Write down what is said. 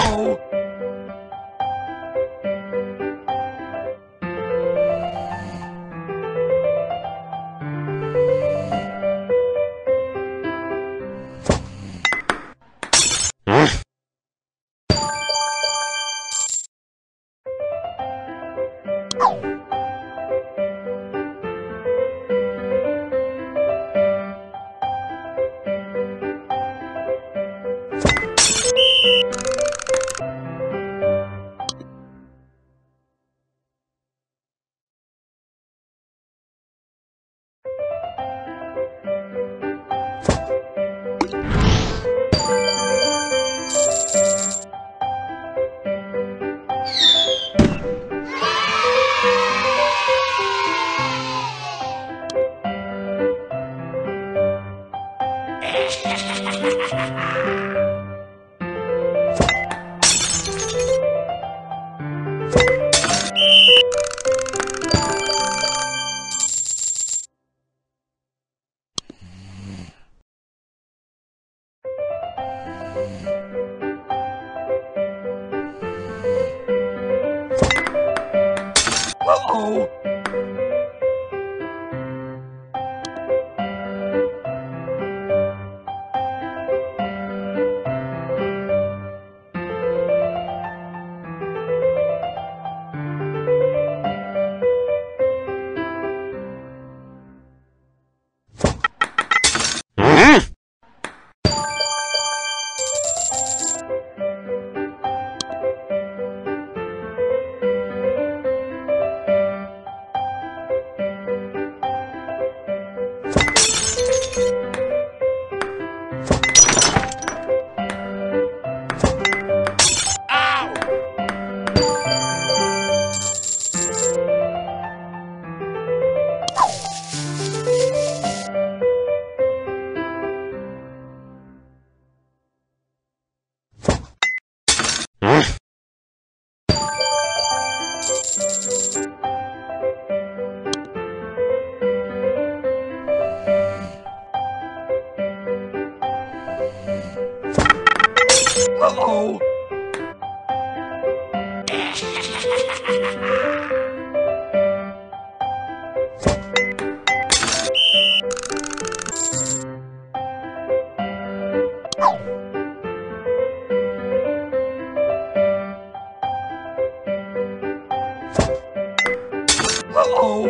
Oh! Ha ha ha! Uh-oh. Oh.